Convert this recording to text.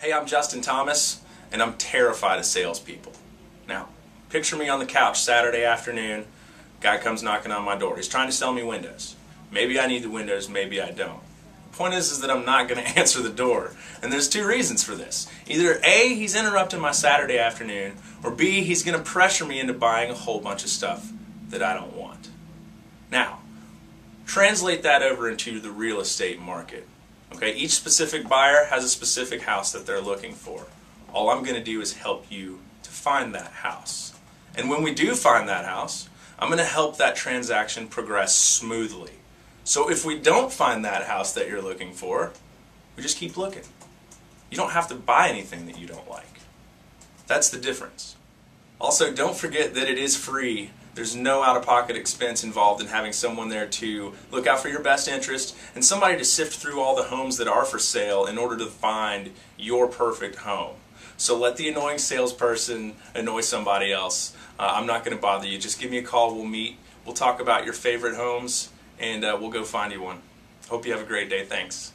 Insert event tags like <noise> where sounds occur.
Hey, I'm Justin Thomas, and I'm terrified of salespeople. Now, picture me on the couch Saturday afternoon. Guy comes knocking on my door. He's trying to sell me windows. Maybe I need the windows, maybe I don't. The Point is, is that I'm not going <laughs> to answer the door. And there's two reasons for this. Either A, he's interrupting my Saturday afternoon, or B, he's going to pressure me into buying a whole bunch of stuff that I don't want. Now, translate that over into the real estate market. Okay, each specific buyer has a specific house that they're looking for. All I'm going to do is help you to find that house. And when we do find that house, I'm going to help that transaction progress smoothly. So if we don't find that house that you're looking for, we just keep looking. You don't have to buy anything that you don't like. That's the difference. Also, don't forget that it is free there's no out-of-pocket expense involved in having someone there to look out for your best interest and somebody to sift through all the homes that are for sale in order to find your perfect home. So let the annoying salesperson annoy somebody else. Uh, I'm not going to bother you. Just give me a call. We'll meet. We'll talk about your favorite homes and uh, we'll go find you one. Hope you have a great day. Thanks.